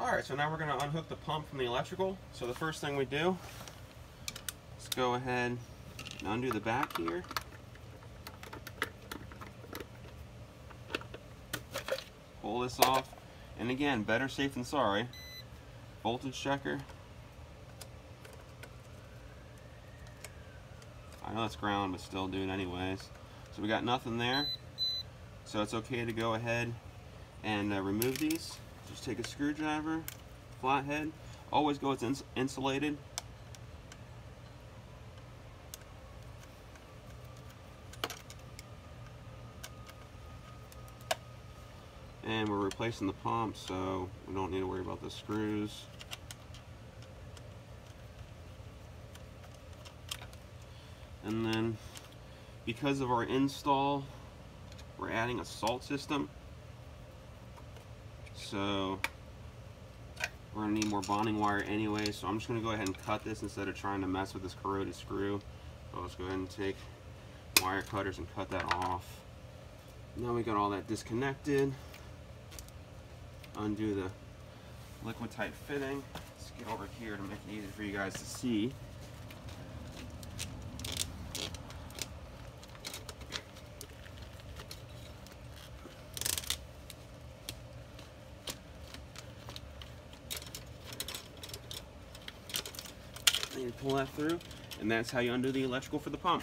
Alright, so now we're going to unhook the pump from the electrical. So the first thing we do is go ahead and undo the back here. Pull this off. And again, better safe than sorry. Voltage checker. I know it's ground, but still do it anyways. So we got nothing there. So it's okay to go ahead and uh, remove these. Just take a screwdriver, flathead. Always go it's ins insulated. And we're replacing the pump, so we don't need to worry about the screws. And then, because of our install, we're adding a salt system. So, we're gonna need more bonding wire anyway, so I'm just gonna go ahead and cut this instead of trying to mess with this corroded screw. I'll just go ahead and take wire cutters and cut that off. Now we got all that disconnected. Undo the liquid tight fitting. Let's get over here to make it easy for you guys to see. You pull that through, and that's how you undo the electrical for the pump.